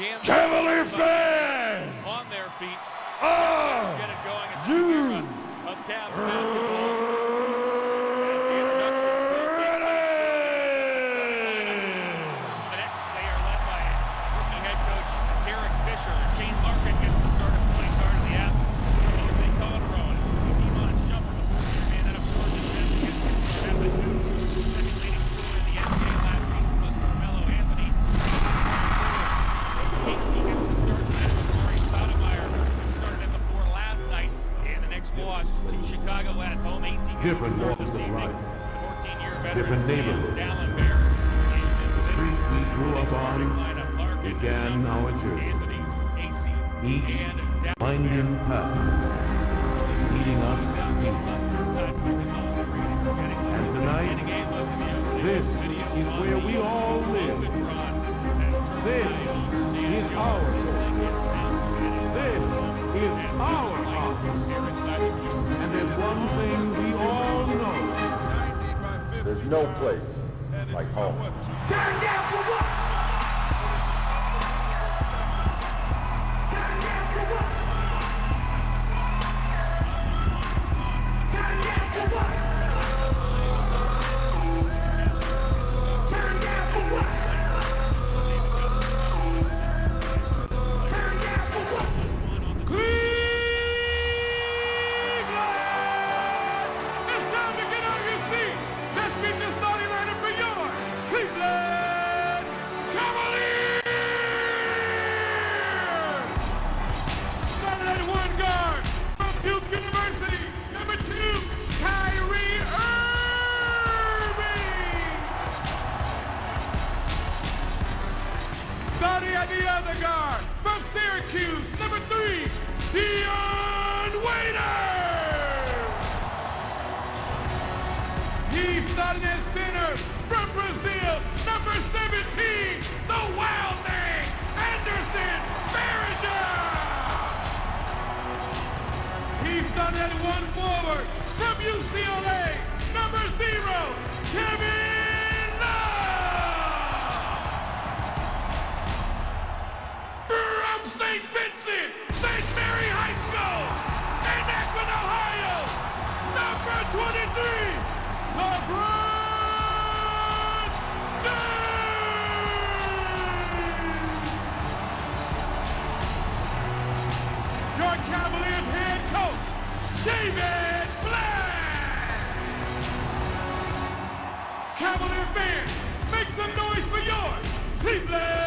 Cavalier fan! on their feet. Oh! Are loss to Chicago at home. AC Different walks this of evening. life. 14-year veteran Different Sam neighborhoods. Dalembert is The streets we grew up on lineup. Began our journey. Anthony, AC, Each winding path leading us And tonight, this is where we all live. This is ours. This is our house. No place like home. Turn down for what? Other guard from Syracuse, number three, Dion Waiters. He's starting at center from Brazil, number 17, the wild man, Anderson Varejao. He's starting at one forward from UCLA, Cavaliers head coach, David Blatt. Cavalier fans, make some noise for your Cleveland!